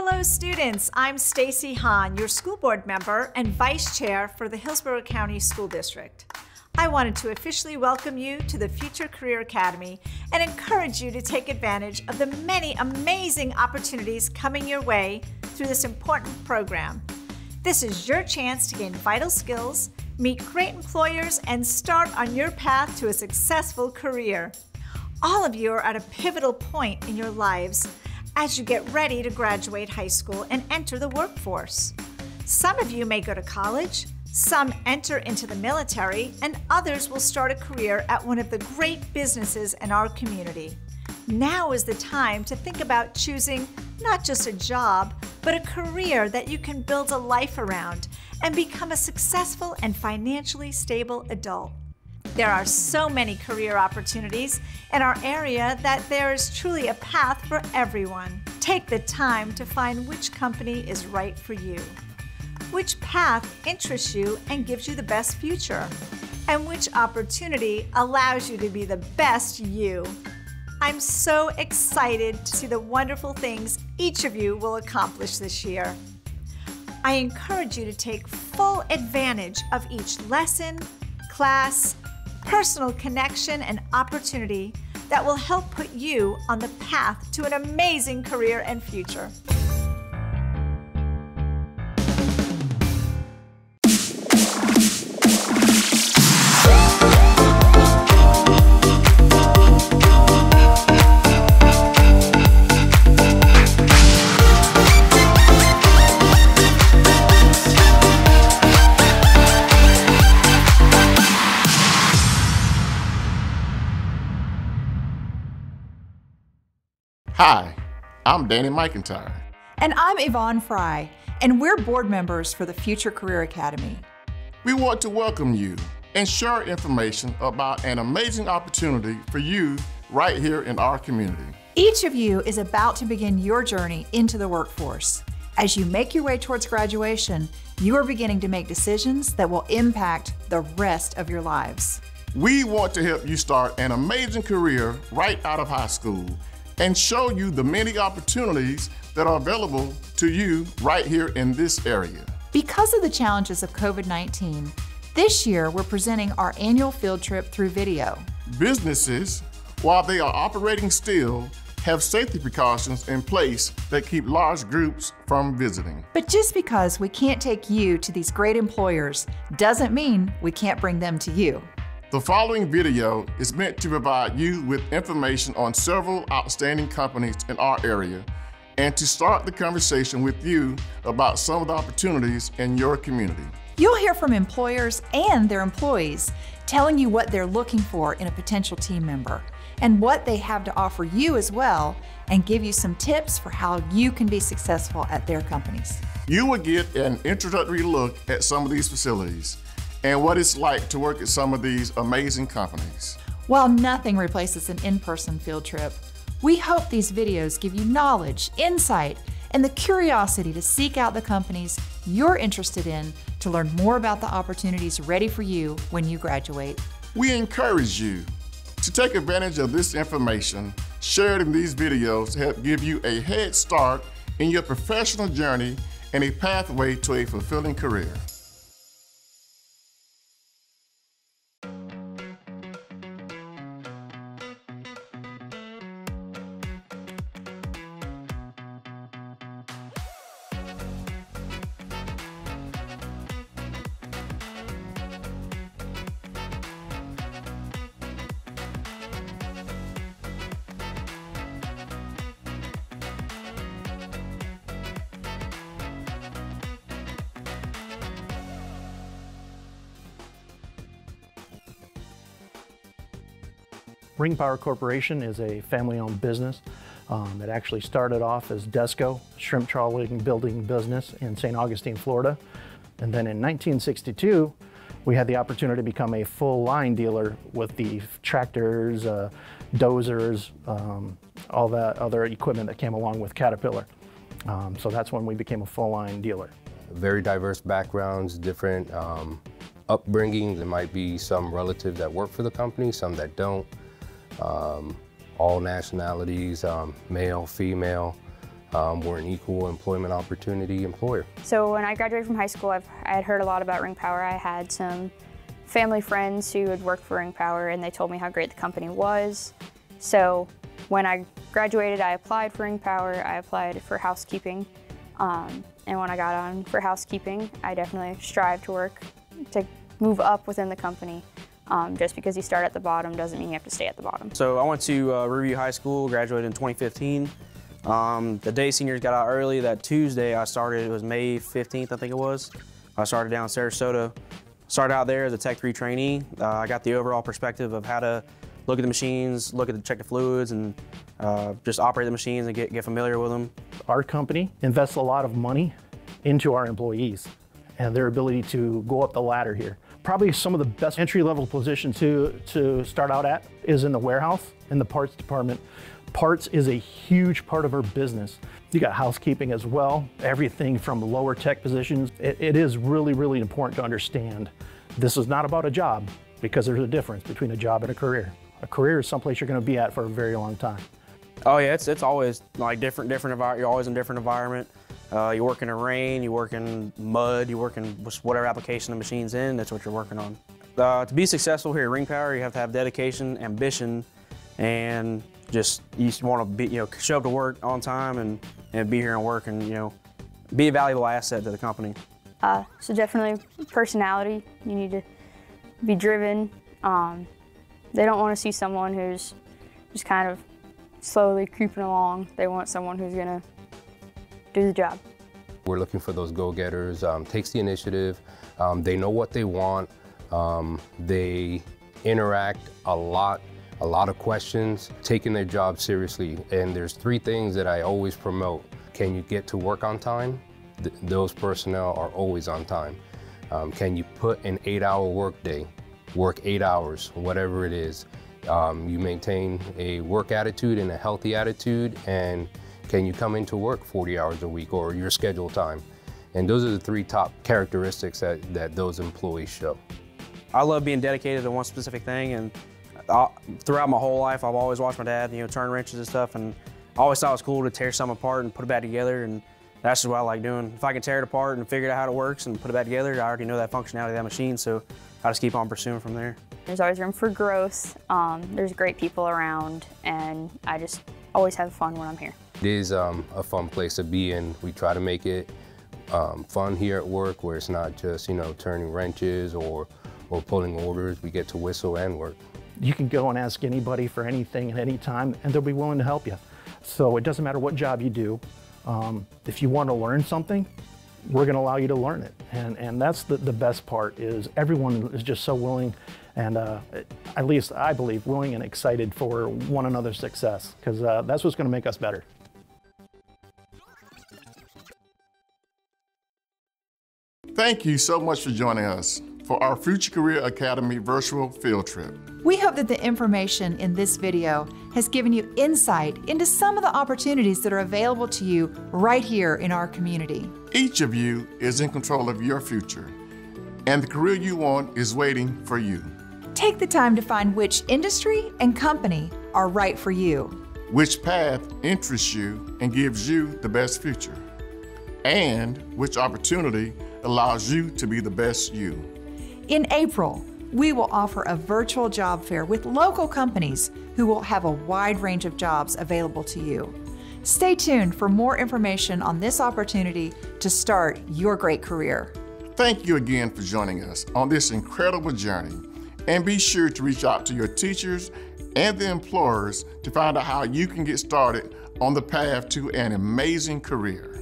Hello students, I'm Stacy Hahn, your school board member and vice chair for the Hillsborough County School District. I wanted to officially welcome you to the Future Career Academy and encourage you to take advantage of the many amazing opportunities coming your way through this important program. This is your chance to gain vital skills, meet great employers, and start on your path to a successful career. All of you are at a pivotal point in your lives as you get ready to graduate high school and enter the workforce. Some of you may go to college, some enter into the military, and others will start a career at one of the great businesses in our community. Now is the time to think about choosing not just a job, but a career that you can build a life around and become a successful and financially stable adult. There are so many career opportunities in our area that there is truly a path for everyone. Take the time to find which company is right for you which path interests you and gives you the best future, and which opportunity allows you to be the best you. I'm so excited to see the wonderful things each of you will accomplish this year. I encourage you to take full advantage of each lesson, class, personal connection, and opportunity that will help put you on the path to an amazing career and future. Hi, I'm Danny McIntyre. And I'm Yvonne Fry, and we're board members for the Future Career Academy. We want to welcome you and share information about an amazing opportunity for you right here in our community. Each of you is about to begin your journey into the workforce. As you make your way towards graduation, you are beginning to make decisions that will impact the rest of your lives. We want to help you start an amazing career right out of high school and show you the many opportunities that are available to you right here in this area. Because of the challenges of COVID 19, this year we're presenting our annual field trip through video. Businesses, while they are operating still, have safety precautions in place that keep large groups from visiting. But just because we can't take you to these great employers doesn't mean we can't bring them to you. The following video is meant to provide you with information on several outstanding companies in our area and to start the conversation with you about some of the opportunities in your community. You'll hear from employers and their employees telling you what they're looking for in a potential team member and what they have to offer you as well and give you some tips for how you can be successful at their companies. You will get an introductory look at some of these facilities and what it's like to work at some of these amazing companies. While nothing replaces an in-person field trip, we hope these videos give you knowledge, insight, and the curiosity to seek out the companies you're interested in to learn more about the opportunities ready for you when you graduate. We encourage you to take advantage of this information shared in these videos to help give you a head start in your professional journey and a pathway to a fulfilling career. Ring Power Corporation is a family-owned business um, that actually started off as Desco, shrimp trawling building business in St. Augustine, Florida. And then in 1962, we had the opportunity to become a full line dealer with the tractors, uh, dozers, um, all that other equipment that came along with Caterpillar. Um, so that's when we became a full line dealer. Very diverse backgrounds, different um, upbringing. There might be some relatives that work for the company, some that don't um, all nationalities, um, male, female. um, we're an equal employment opportunity employer. So when I graduated from high school, I've, I had heard a lot about Ring Power. I had some family friends who had worked for Ring Power and they told me how great the company was. So when I graduated, I applied for Ring Power. I applied for housekeeping. Um, and when I got on for housekeeping, I definitely strive to work to move up within the company. Um, just because you start at the bottom doesn't mean you have to stay at the bottom. So I went to uh, Riverview High School, graduated in 2015. Um, the day seniors got out early, that Tuesday I started, it was May 15th, I think it was. I started down in Sarasota. Started out there as a Tech 3 trainee. Uh, I got the overall perspective of how to look at the machines, look at the check the fluids, and uh, just operate the machines and get, get familiar with them. Our company invests a lot of money into our employees and their ability to go up the ladder here. Probably some of the best entry-level position to, to start out at is in the warehouse, in the parts department. Parts is a huge part of our business. You got housekeeping as well, everything from lower tech positions. It, it is really, really important to understand this is not about a job because there's a difference between a job and a career. A career is someplace you're gonna be at for a very long time. Oh yeah, it's, it's always like different, different environment. You're always in a different environment. Uh, you work in rain, you work in mud, you work in whatever application the machine's in, that's what you're working on. Uh, to be successful here at Ring Power, you have to have dedication, ambition, and just you want to be, you know, show up to work on time and, and be here and work and, you know, be a valuable asset to the company. Uh, so definitely personality. You need to be driven. Um, they don't want to see someone who's just kind of slowly creeping along. They want someone who's gonna do the job. We're looking for those go-getters, um, takes the initiative, um, they know what they want, um, they interact a lot, a lot of questions, taking their job seriously. And there's three things that I always promote. Can you get to work on time? Th those personnel are always on time. Um, can you put an eight hour workday, work eight hours, whatever it is. Um, you maintain a work attitude and a healthy attitude and can you come into work 40 hours a week or your scheduled time? And those are the three top characteristics that, that those employees show. I love being dedicated to one specific thing and I, throughout my whole life I've always watched my dad, you know, turn wrenches and stuff and I always thought it was cool to tear something apart and put it back together and that's just what I like doing. If I can tear it apart and figure out how it works and put it back together, I already know that functionality of that machine, so I just keep on pursuing from there. There's always room for growth. Um, there's great people around, and I just always have fun when I'm here. It is um, a fun place to be in. We try to make it um, fun here at work where it's not just, you know, turning wrenches or, or pulling orders. We get to whistle and work. You can go and ask anybody for anything at any time and they'll be willing to help you. So it doesn't matter what job you do. Um, if you want to learn something, we're going to allow you to learn it. And, and that's the, the best part is everyone is just so willing and uh, at least I believe willing and excited for one another's success because uh, that's what's going to make us better. Thank you so much for joining us for our Future Career Academy virtual field trip. We hope that the information in this video has given you insight into some of the opportunities that are available to you right here in our community. Each of you is in control of your future, and the career you want is waiting for you. Take the time to find which industry and company are right for you. Which path interests you and gives you the best future, and which opportunity allows you to be the best you. In April, we will offer a virtual job fair with local companies who will have a wide range of jobs available to you. Stay tuned for more information on this opportunity to start your great career. Thank you again for joining us on this incredible journey. And be sure to reach out to your teachers and the employers to find out how you can get started on the path to an amazing career.